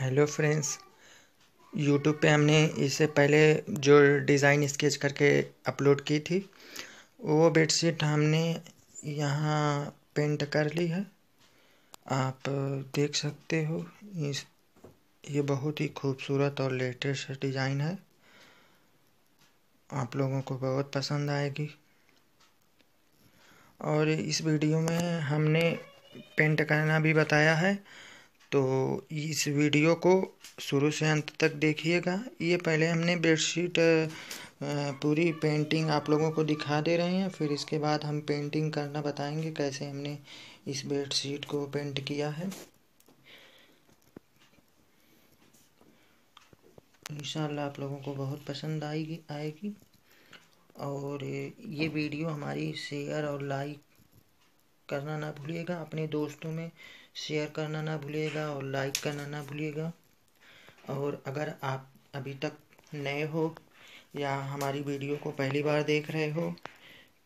Hello friends, YouTube पे हमने इससे पहले जो डिज़ाइन स्केच करके अपलोड की थी, वो बेडशीट हमने यहाँ पेंट कर ली है। आप देख सकते हो, इस, ये बहुत ही खूबसूरत और लेटेस्ट डिज़ाइन है। आप लोगों को बहुत पसंद आएगी। और इस वीडियो में हमने पेंट करना भी बताया है। तो इस वीडियो को शुरू से अंत तक देखिएगा। ये पहले हमने बेडशीट पूरी पेंटिंग आप लोगों को दिखा दे रहे हैं, फिर इसके बाद हम पेंटिंग करना बताएँगे कैसे हमने इस बेडशीट को पेंट किया है। इंशाल्लाह आप लोगों को बहुत पसंद आएगी आएगी। और ये वीडियो हमारी शेयर और लाइक करना ना भूलिएगा। अपने दोस्तों में शेयर करना ना भूलिएगा और लाइक करना ना भूलिएगा। और अगर आप अभी तक नए हो या हमारी वीडियो को पहली बार देख रहे हो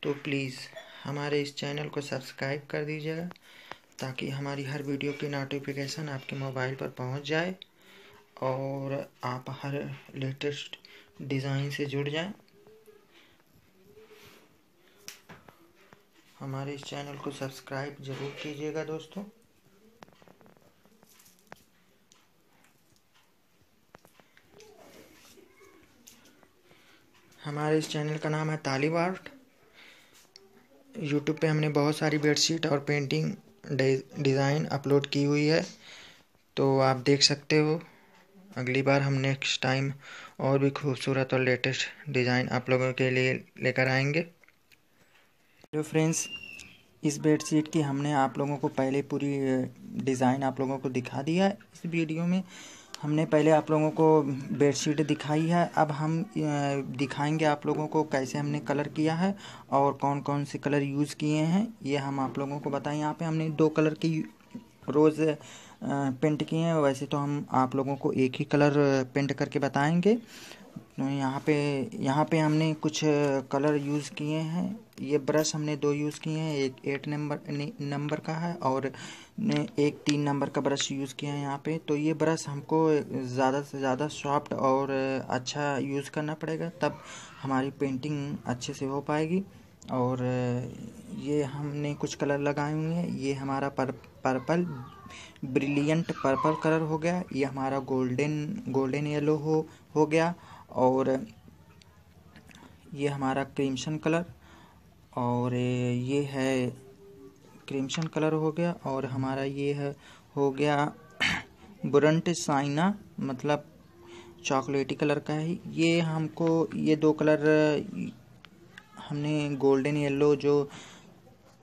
तो प्लीज़ हमारे इस चैनल को सब्सक्राइब कर दीजिएगा ताकि हमारी हर वीडियो की नोटिफिकेशन आपके मोबाइल पर पहुँच जाए और आप हर लेटेस्ट डिज़ाइन से जुड़ जाएँ। हमारे इस चैनल को सब्सक्राइब ज़रूर कीजिएगा दोस्तों। हमारे इस चैनल का नाम है तालिब आर्ट यूट्यूब पे हमने बहुत सारी बेडशीट और पेंटिंग डिज़ाइन अपलोड की हुई है तो आप देख सकते हो। अगली बार हम नेक्स्ट टाइम और भी खूबसूरत और लेटेस्ट डिज़ाइन आप लोगों के लिए लेकर आएँगे। हेलो फ्रेंड्स, इस बेडशीट की हमने आप लोगों को पहले पूरी डिज़ाइन आप लोगों को दिखा दिया है। इस वीडियो में हमने पहले आप लोगों को बेडशीट दिखाई है। अब हम दिखाएँगे आप लोगों को कैसे हमने कलर किया है और कौन कौन से कलर यूज़ किए हैं। ये हम आप लोगों को बताएँ। यहाँ पे हमने दो कलर की रोज़ पेंट किए हैं। वैसे तो हम आप लोगों को एक ही कलर पेंट करके बताएँगे। तो यहाँ पे यहाँ पे हमने कुछ कलर यूज़ किए हैं। ये ब्रश हमने दो यूज़ किए हैं, एक एट नंबर नंबर का है और एक तीन नंबर का ब्रश यूज़ किया है यहाँ पे। तो ये ब्रश हमको ज़्यादा से ज़्यादा सॉफ्ट और अच्छा यूज़ करना पड़ेगा, तब हमारी पेंटिंग अच्छे से हो पाएगी। और ये हमने कुछ कलर लगाए हुए हैं, ये हमारा पर, पर्पल, ब्रिलियंट पर्पल कलर हो गया, ये हमारा गोल्डन गोल्डन येलो हो हो गया और ये हमारा क्रीमशन कलर। और ये है क्रीमशन कलर हो गया और हमारा ये है, हो गया बुरंट साइना मतलब चॉकलेटी कलर का है। ये हमको, ये दो कलर, हमने गोल्डन, येलो, जो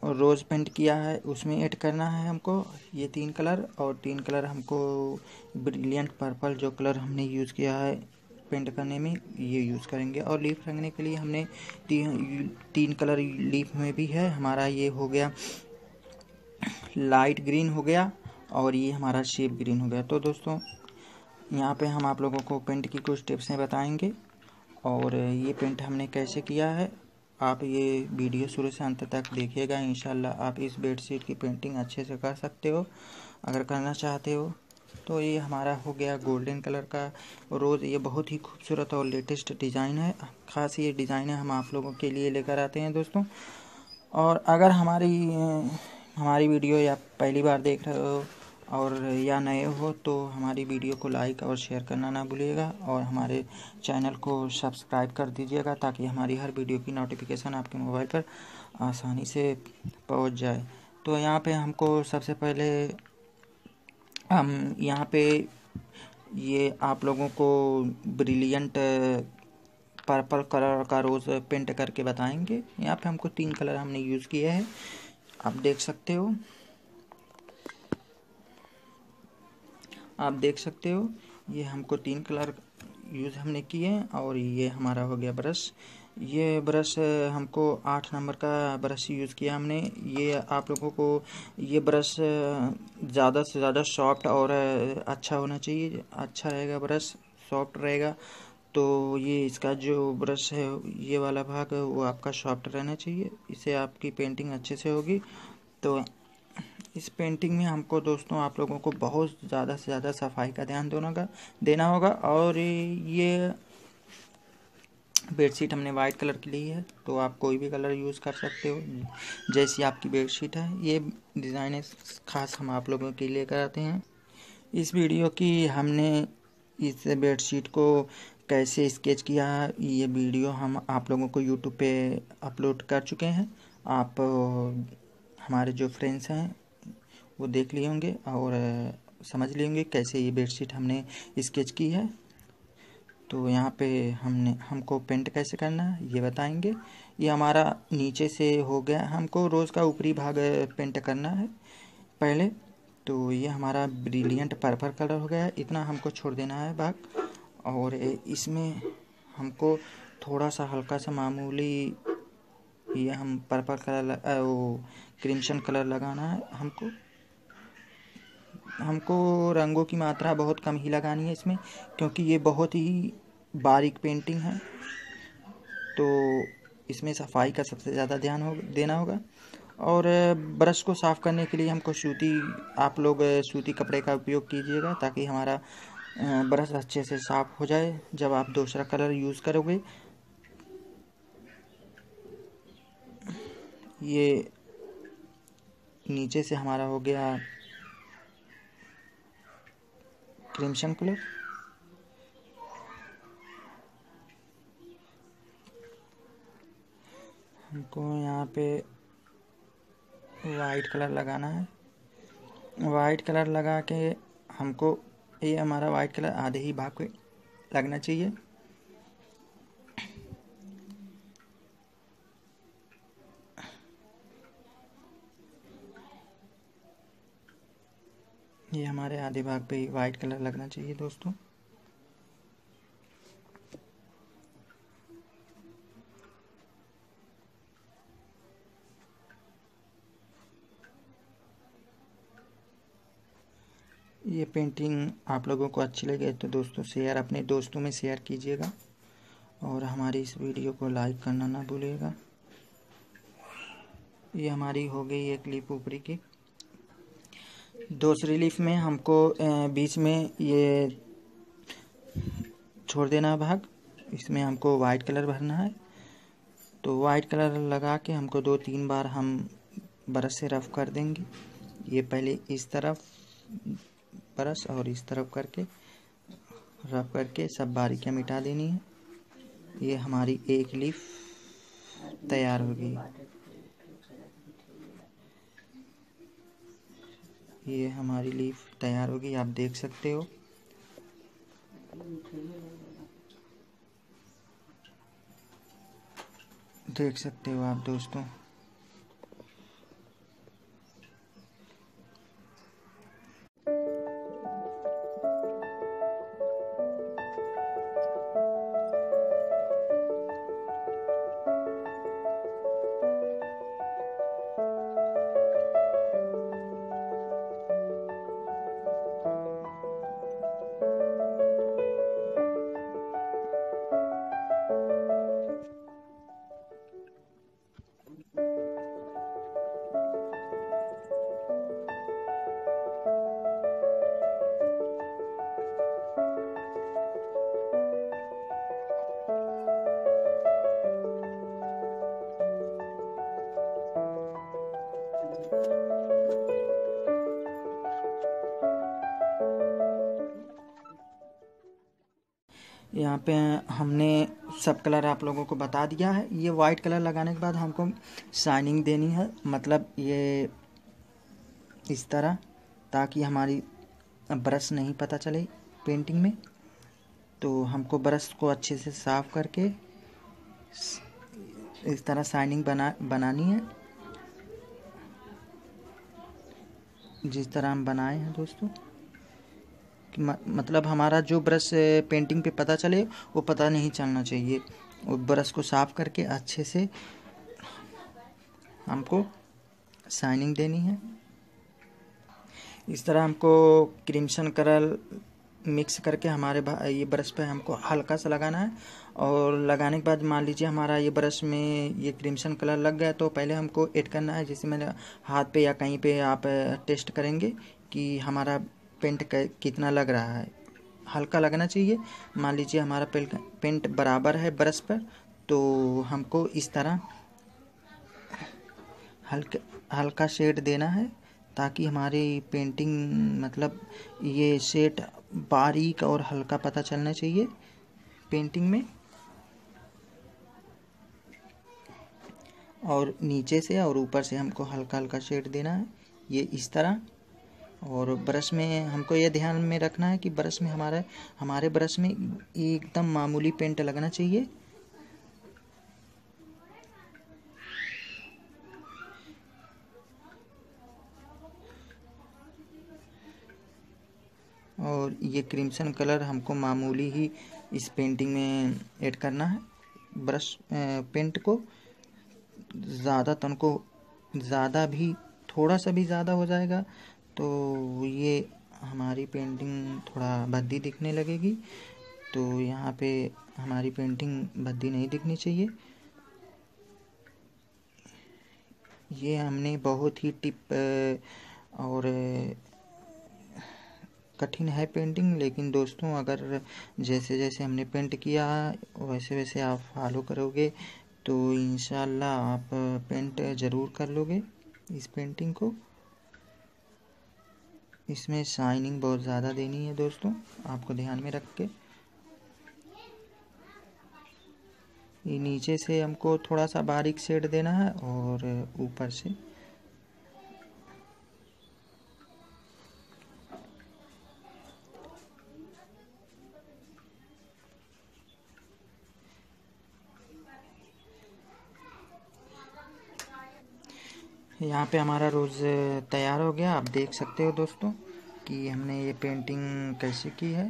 रोज़ पेंट किया है, उसमें ऐड करना है हमको। ये तीन कलर और तीन कलर हमको ब्रिलियंट पर्पल जो कलर हमने यूज़ किया है पेंट करने में ये यूज़ करेंगे। और लीफ रंगने के लिए हमने ती, तीन कलर लीफ में भी है। हमारा ये हो गया लाइट ग्रीन हो गया और ये हमारा शेप ग्रीन हो गया। तो दोस्तों यहाँ पे हम आप लोगों को पेंट की कुछ टिप्सें बताएँगे और ये पेंट हमने कैसे किया है आप ये वीडियो शुरू से अंत तक देखिएगा। इन आप इस बेडशीट की पेंटिंग अच्छे से कर सकते हो। अगर करना चाहते हो तो ये हमारा हो गया गोल्डन कलर का रोज़। ये बहुत ही खूबसूरत और लेटेस्ट डिज़ाइन है। ख़ास ये डिज़ाइन है हम आप लोगों के लिए लेकर आते हैं दोस्तों। और अगर हमारी हमारी वीडियो या पहली बार देख रहे हो और या नए हो तो हमारी वीडियो को लाइक और शेयर करना ना भूलिएगा और हमारे चैनल को सब्सक्राइब कर दीजिएगा ताकि हमारी हर वीडियो की नोटिफिकेशन आपके मोबाइल पर आसानी से पहुँच जाए। तो यहाँ पे हमको सबसे पहले हम यहाँ पे ये आप लोगों को ब्रिलियंट पर्पल कलर का रोज़ पेंट करके बताएँगे। यहाँ पे हमको तीन कलर हमने यूज़ किए हैं। आप देख सकते हो। आप देख सकते हो। ये हमको तीन कलर यूज़ हमने किए और ये हमारा हो गया ब्रश ये ब्रश हमको आठ नंबर का ब्रश यूज़ किया हमने। ये आप लोगों को, ये ब्रश ज़्यादा से ज़्यादा सॉफ्ट और अच्छा होना चाहिए। अच्छा रहेगा ब्रश, सॉफ्ट रहेगा। तो ये इसका जो ब्रश है, ये वाला भाग, वो आपका सॉफ्ट रहना चाहिए। इससे आपकी पेंटिंग अच्छे से होगी। तो इस पेंटिंग में हमको दोस्तों, आप लोगों को बहुत ज़्यादा से ज़्यादा सफ़ाई का ध्यान देना का देना होगा। और ये बेडशीट हमने वाइट कलर की ली है तो आप कोई भी कलर यूज़ कर सकते हो। जैसी आपकी बेडशीट है, ये डिज़ाइन खास हम आप लोगों के लिए कराते हैं। इस वीडियो की हमने इस बेडशीट को कैसे स्केच किया, ये वीडियो हम आप लोगों को यूट्यूब पे अपलोड कर चुके हैं। आप, हमारे जो फ्रेंड्स हैं, वो देख लिए होंगे और, समझ लिए होंगे कैसे ये बेडशीट हमने स्केच की है। तो यहाँ पे हमने, हमको पेंट कैसे करना है, ये बताएँगे। ये हमारा नीचे से हो गया। हमको रोज़ का ऊपरी भाग पेंट करना है पहले। तो ये हमारा ब्रिलियंट पर्पल कलर हो गया। इतना हमको छोड़ देना है भाग। और इसमें हमको थोड़ा सा हल्का सा मामूली ये हम पर्पल कलर वो क्रिम्सन कलर लगाना है हमको। हमको रंगों की मात्रा बहुत कम ही लगानी है इसमें, क्योंकि ये बहुत ही बारीक पेंटिंग है तो इसमें सफ़ाई का सबसे ज़्यादा ध्यान हो, देना होगा। और, ब्रश को साफ़ करने के लिए हमको सूती, आप लोग, सूती कपड़े का उपयोग कीजिएगा ताकि हमारा ब्रश अच्छे से साफ़ हो जाए, जब आप दूसरा कलर यूज़ करोगे। ये नीचे से हमारा हो गया क्रिम्सन कलर। हमको यहाँ पे वाइट कलर लगाना है। वाइट कलर लगा के हमको ये हमारा वाइट कलर आधे ही भाग पे लगना चाहिए। ये हमारे आधे भाग पे वाइट कलर लगना चाहिए दोस्तों। पेंटिंग आप लोगों को अच्छी लगे तो दोस्तों शेयर अपने दोस्तों में शेयर कीजिएगा। और हमारी इस वीडियो को लाइक करना ना भूलिएगा। ये हमारी हो गई एक क्लिप ऊपरी की। दूसरी लीफ में हमको बीच में ये छोड़ देना भाग। इसमें हमको वाइट कलर भरना है। तो वाइट कलर लगा के हमको दो तीन बार हम ब्रश से रफ कर देंगे। ये पहले इस तरफ़ ब्रश और इस तरफ़ करके रफ करके सब बारीकियाँ मिटा देनी है। ये हमारी एक लीफ तैयार हो गई ये हमारी लीफ तैयार होगी, आप देख सकते हो। देख सकते हो आप दोस्तों। यहाँ पे हमने सब कलर आप लोगों को बता दिया है। ये वाइट कलर लगाने के बाद हमको शाइनिंग देनी है। मतलब ये इस तरह, ताकि हमारी ब्रश नहीं पता चले पेंटिंग में। तो हमको ब्रश को अच्छे से साफ़ करके इस तरह शाइनिंग बना, बनानी है। जिस तरह हम बनाए हैं दोस्तों। मतलब हमारा जो ब्रश पेंटिंग पे पता चले, वो पता नहीं चलना चाहिए। वो ब्रश को साफ़ करके अच्छे से हमको शाइनिंग देनी है। इस तरह हमको क्रिम्सन कलर मिक्स करके हमारे ये ब्रश पे हमको हल्का सा लगाना है। और लगाने के बाद मान लीजिए हमारा ये ब्रश में ये क्रिम्सन कलर लग गया तो पहले हमको ऐड करना है। जैसे मैंने हाथ पे या कहीं पे आप टेस्ट करेंगे कि हमारा पेंट कितना लग रहा है? हल्का लगना चाहिए। मान लीजिए हमारा पेंट बराबर है ब्रश पर तो हमको इस तरह हल्का हल्का शेड देना है, ताकि हमारी पेंटिंग मतलब ये शेड बारीक और हल्का पता चलना चाहिए पेंटिंग में। और नीचे से और ऊपर से हमको हल्का हल्का शेड देना है। ये इस तरह और ब्रश में हमको ये ध्यान में रखना है कि ब्रश में हमारे हमारे ब्रश में एकदम मामूली पेंट लगना चाहिए। और ये क्रिम्सन कलर हमको मामूली ही इस पेंटिंग में ऐड करना है। ब्रश पेंट को ज़्यादा तन को ज़्यादा भी, थोड़ा सा भी ज़्यादा हो जाएगा। तो ये हमारी पेंटिंग थोड़ा भद्दी दिखने लगेगी। तो यहाँ पे हमारी पेंटिंग भद्दी नहीं दिखनी चाहिए। ये हमने बहुत ही टिप और कठिन है पेंटिंग लेकिन दोस्तों अगर जैसे जैसे हमने पेंट किया वैसे वैसे आप फॉलो करोगे तो इन आप पेंट ज़रूर कर लोगे इस पेंटिंग को। इसमें शाइनिंग बहुत ज़्यादा देनी है दोस्तों, आपको ध्यान में रख के। ये नीचे से हमको थोड़ा सा बारीक शेड देना है और ऊपर से। यहाँ पे हमारा रोज़ तैयार हो गया। आप देख सकते हो दोस्तों कि हमने ये पेंटिंग कैसे की है।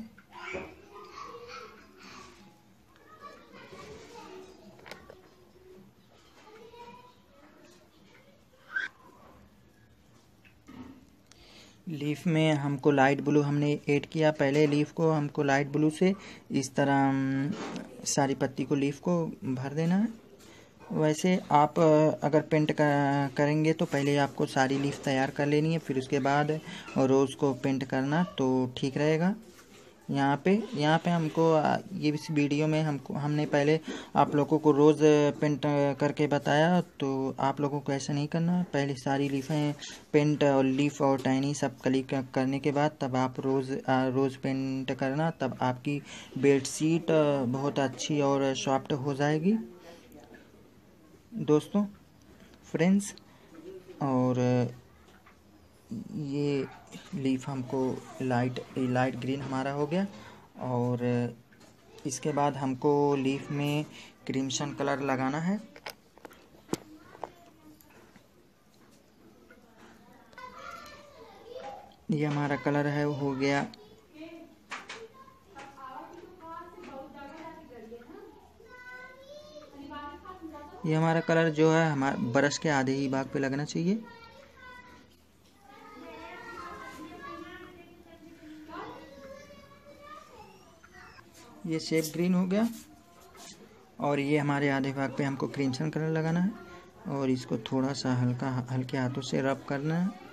लीफ में हमको लाइट ब्लू हमने ऐड किया। पहले लीफ को हमको लाइट ब्लू से इस तरह, सारी पत्ती को लीफ को भर देना है। वैसे आप अगर पेंट करेंगे तो पहले आपको सारी लीफ तैयार कर लेनी है, फिर उसके बाद रोज़ को पेंट करना तो ठीक रहेगा। यहाँ पे यहाँ पे हमको ये इस वीडियो में हमको, हमने पहले आप लोगों को रोज़ पेंट करके बताया तो आप लोगों को ऐसा नहीं करना। पहले सारी लीफें, पेंट और लीफ और टैनी सब कली करने के बाद तब आप रोज़ रोज़ पेंट करना, तब आपकी बेडशीट बहुत अच्छी और सॉफ्ट हो जाएगी। दोस्तों फ्रेंड्स और, ये लीफ हमको लाइट लाइट ग्रीन हमारा हो गया, और, इसके बाद हमको लीफ में क्रीमसन कलर लगाना है। ये हमारा कलर है, हो गया ये हमारा कलर जो है, हमारे ब्रश के आधे ही भाग पे लगना चाहिए। ये शेप ग्रीन हो गया। और ये हमारे आधे भाग पे हमको क्रीमसन कलर लगाना है। और इसको थोड़ा सा हल्का, हल्के हाथों से रब करना है।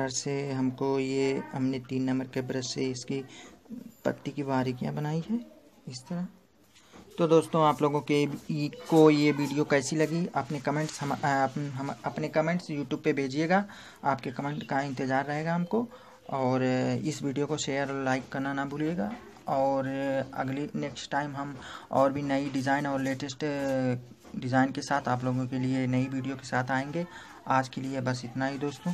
कलर से हमको ये हमने तीन नंबर के ब्रश से इसकी पत्ती की बारीकियाँ बनाई है इस तरह। तो दोस्तों आप लोगों के को ये वीडियो कैसी लगी अपने कमेंट्स हम, हम अपने कमेंट्स यूट्यूब पे भेजिएगा आपके कमेंट का इंतज़ार रहेगा हमको और इस वीडियो को शेयर और लाइक करना ना भूलिएगा और अगली नेक्स्ट टाइम हम और भी नई डिज़ाइन और लेटेस्ट डिज़ाइन के साथ आप लोगों के लिए नई वीडियो के साथ आएँगे। आज के लिए बस इतना ही दोस्तों।